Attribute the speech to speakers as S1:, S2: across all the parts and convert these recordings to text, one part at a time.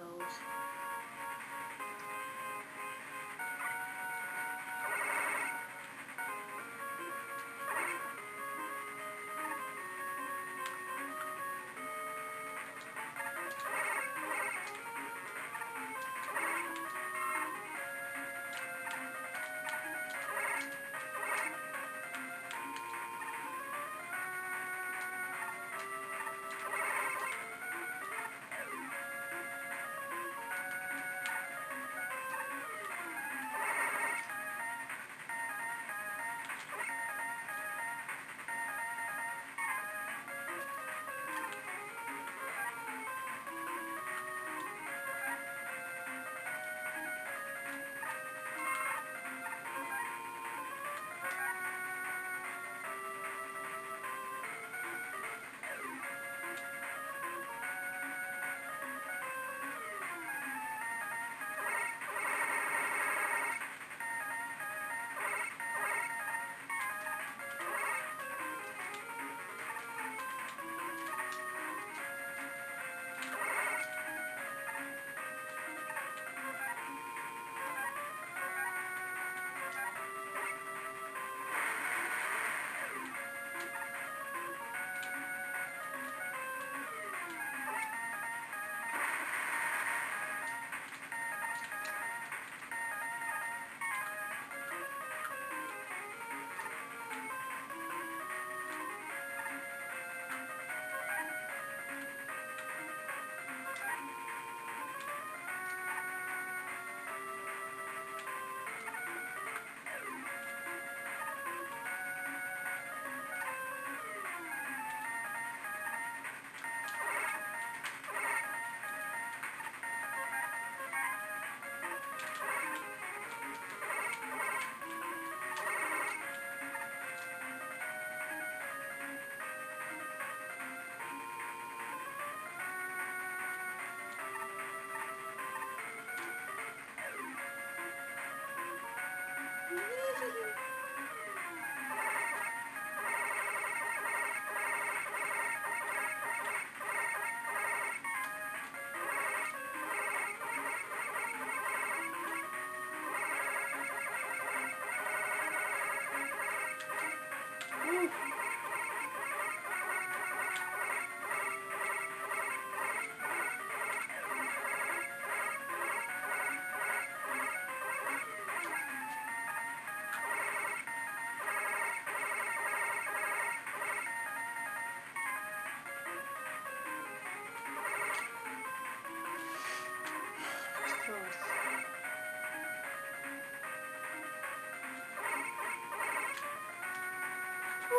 S1: those.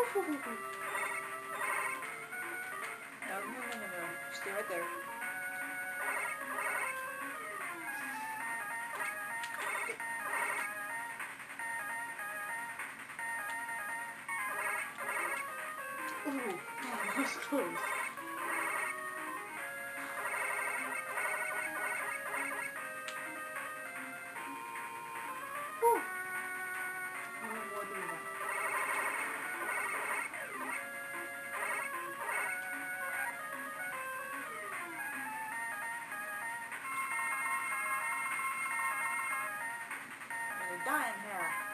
S2: No, no, no, no. Stay right there.
S1: Ooh, that was close.
S2: dying here.